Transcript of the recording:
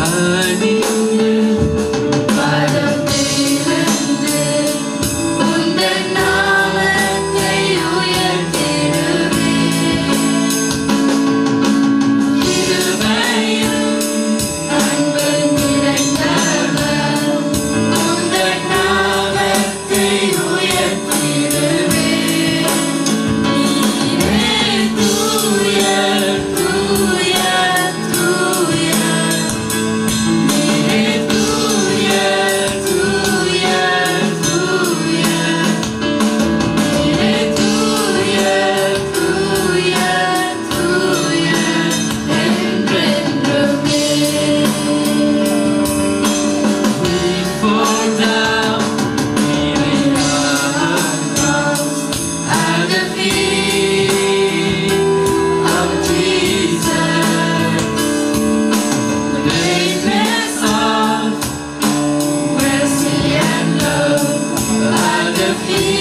Bye. feel